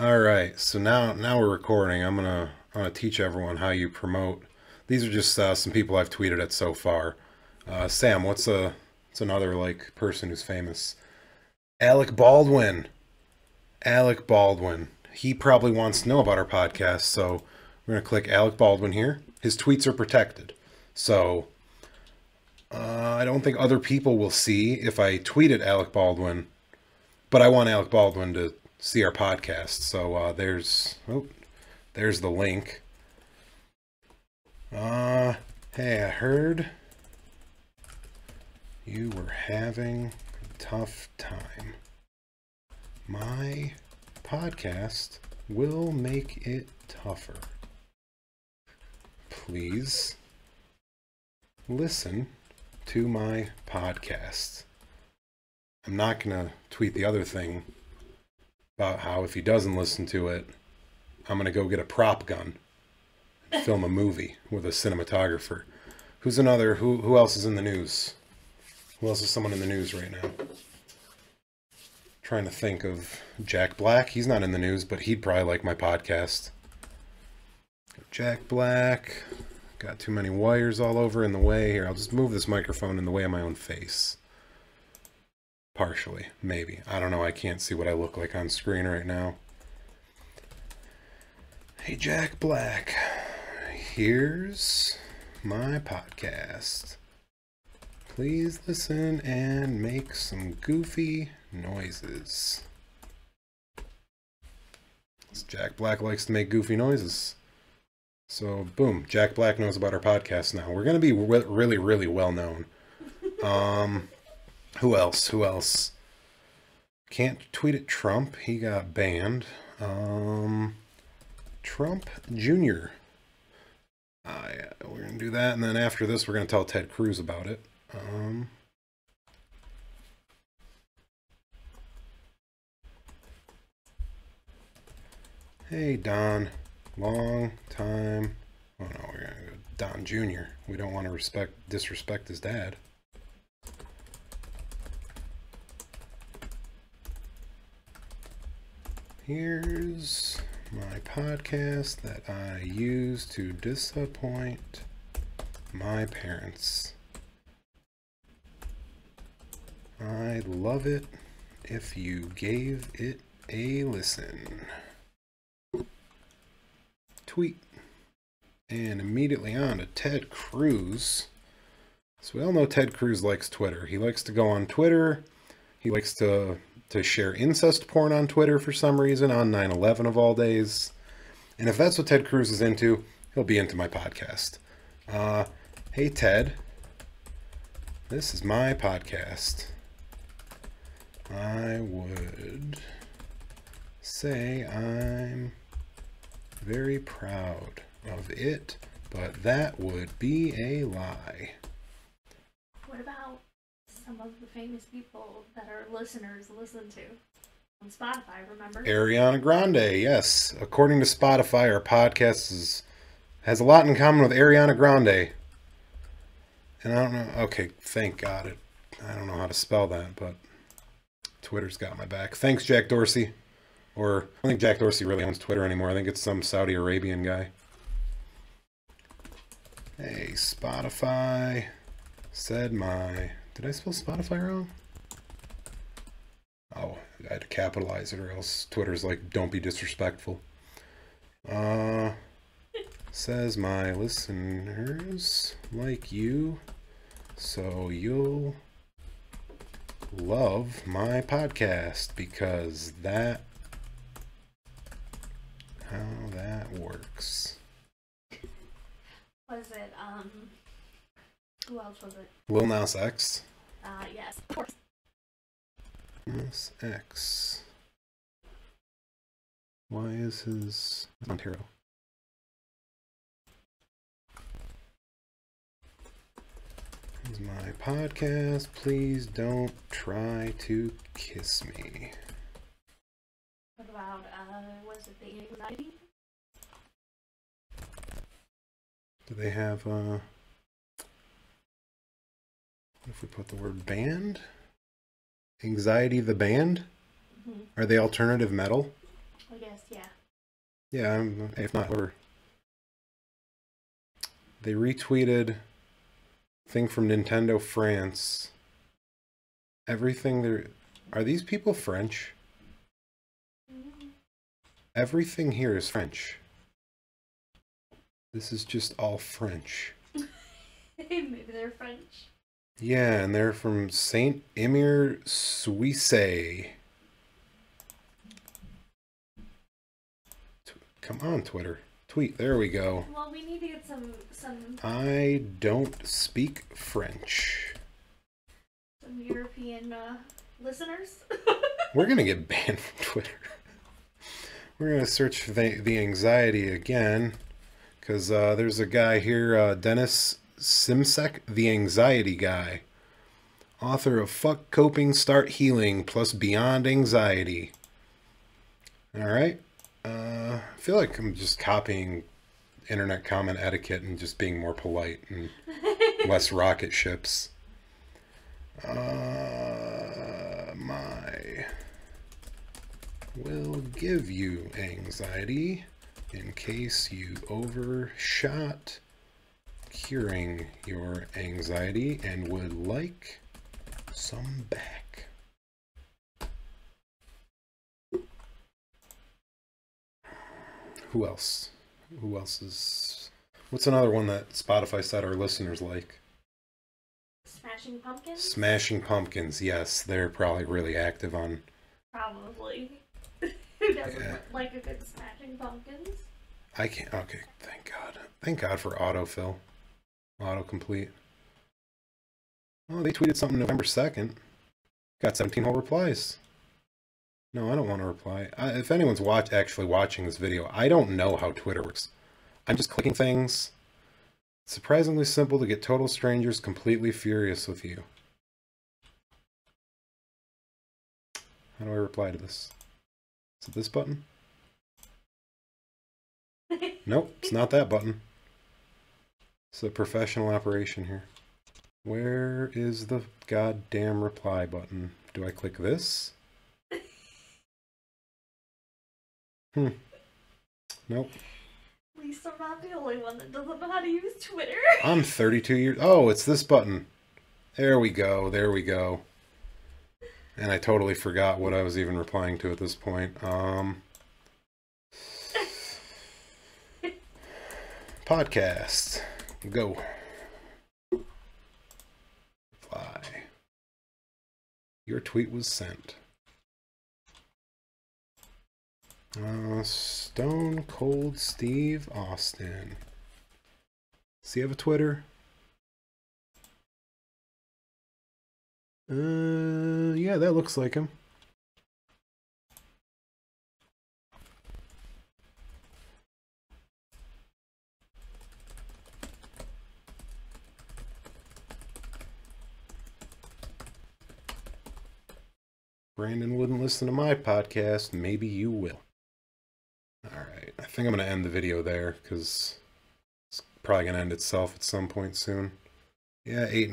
All right, so now now we're recording. I'm gonna I'm gonna teach everyone how you promote. These are just uh, some people I've tweeted at so far. Uh, Sam, what's a what's another like person who's famous? Alec Baldwin. Alec Baldwin. He probably wants to know about our podcast, so we're gonna click Alec Baldwin here. His tweets are protected, so uh, I don't think other people will see if I tweet at Alec Baldwin. But I want Alec Baldwin to see our podcast. So uh, there's oh, there's the link. Uh, hey, I heard you were having a tough time. My podcast will make it tougher. Please listen to my podcast. I'm not going to tweet the other thing about how if he doesn't listen to it, I'm going to go get a prop gun and film a movie with a cinematographer. Who's another? Who, who else is in the news? Who else is someone in the news right now? Trying to think of Jack Black. He's not in the news, but he'd probably like my podcast. Jack Black. Got too many wires all over in the way. Here, I'll just move this microphone in the way of my own face. Partially, maybe. I don't know. I can't see what I look like on screen right now. Hey, Jack Black. Here's my podcast. Please listen and make some goofy noises. Jack Black likes to make goofy noises. So, boom, Jack Black knows about our podcast now. We're going to be re- really, really well known. Um, who else? Who else? Can't tweet at Trump. He got banned. Um, Trump Jr. Uh, yeah, we're going to do that. And then after this, we're going to tell Ted Cruz about it. Um, hey, Don. Long time. Oh no, we're going to go Don Jr. We don't want to respect disrespect his dad. Here's my podcast that I use to disappoint my parents. I'd love it if you gave it a listen. Tweet. And immediately on to Ted Cruz. So we all know Ted Cruz likes Twitter. He likes to go on Twitter. He likes to to share incest porn on Twitter for some reason on 9 11 of all days. And if that's what Ted Cruz is into, he'll be into my podcast. Uh, hey, Ted. This is my podcast. I would say I'm very proud of it, but that would be a lie. What about some of the famous people that our listeners listen to on Spotify, remember? Ariana Grande, yes. According to Spotify, our podcast is, has a lot in common with Ariana Grande. And I don't know. Okay, thank God. It, I don't know how to spell that, but Twitter's got my back. Thanks, Jack Dorsey. Or I think Jack Dorsey really owns Twitter anymore. I think it's some Saudi Arabian guy. Hey, Spotify said my did I spell Spotify wrong? Oh, I had to capitalize it or else Twitter's like, don't be disrespectful. Uh, says my listeners like you, so you'll love my podcast because that how that works. Was it, um, who else was it? Lil Nas X. Uh, yes, of course. Nas X. Why is his Ontario? This is my podcast. Please don't try to kiss me. What about, uh, was it the anxiety? Do they have, uh, if we put the word band? Anxiety the band? Mhm. Are they alternative metal? I guess yeah. Yeah, I'm, if not, whatever. They retweeted thing from Nintendo France. Everything there. Are these people French? Mm. Everything here is French. This is just all French. Maybe they're French. Yeah, and they're from Saint Emir Suisse. Come on, Twitter. Tweet. There we go. Well, we need to get some some I don't speak French. some European uh, listeners. We're gonna get banned from Twitter. We're gonna search the, the anxiety again, because uh, there's a guy here, uh, Dennis Simsek, the anxiety guy, author of "Fuck Coping, Start Healing" plus Beyond Anxiety. All right, uh, I feel like I'm just copying internet comment etiquette and just being more polite and less rocket ships. Uh, my will give you anxiety in case you overshot curing your anxiety and would like some back. Who else? Who else is. What's another one that Spotify said our listeners like? Smashing Pumpkins. Smashing Pumpkins, yes, they're probably really active on. Probably. Who doesn't Yeah. like a good Smashing Pumpkins? I can't. Okay, thank God. Thank God for autofill, autocomplete. Oh, they tweeted something November second. Got 17 whole replies. No, I don't want to reply. I, if anyone's watch actually watching this video, I don't know how Twitter works. I'm just clicking things. Surprisingly simple to get total strangers completely furious with you. How do I reply to this? Is it this button? Nope, it's not that button. It's a professional operation here. Where is the goddamn reply button? Do I click this? Hmm. Nope. At least I'm not the only one that doesn't know how to use Twitter. I'm 32 years. Oh, it's this button. There we go. There we go. And I totally forgot what I was even replying to at this point. Um, podcast. Go. Reply. Your tweet was sent. Uh, Stone Cold Steve Austin. Does he have a Twitter? Uh, yeah, that looks like him. Brandon wouldn't listen to my podcast. Maybe you will. All right. I think I'm going to end the video there because it's probably going to end itself at some point soon. Yeah, eight.